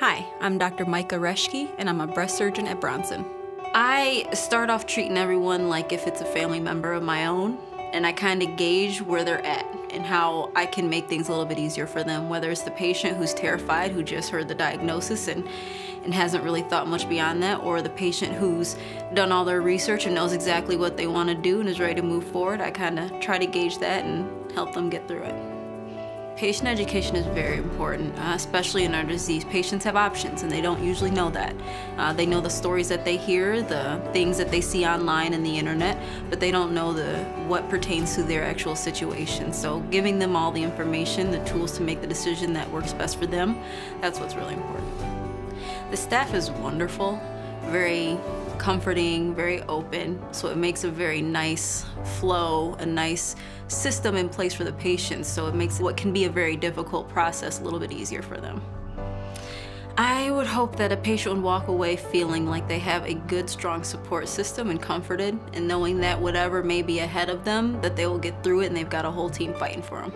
Hi, I'm Dr. Mika Reschke, and I'm a breast surgeon at Bronson. I start off treating everyone like if it's a family member of my own, and I kind of gauge where they're at and how I can make things a little bit easier for them, whether it's the patient who's terrified, who just heard the diagnosis and, and hasn't really thought much beyond that, or the patient who's done all their research and knows exactly what they want to do and is ready to move forward. I kind of try to gauge that and help them get through it. Patient education is very important, uh, especially in our disease. Patients have options and they don't usually know that. Uh, they know the stories that they hear, the things that they see online and the internet, but they don't know the what pertains to their actual situation. So giving them all the information, the tools to make the decision that works best for them, that's what's really important. The staff is wonderful, very comforting, very open, so it makes a very nice flow, a nice system in place for the patients, so it makes what can be a very difficult process a little bit easier for them. I would hope that a patient would walk away feeling like they have a good, strong support system and comforted, and knowing that whatever may be ahead of them, that they will get through it and they've got a whole team fighting for them.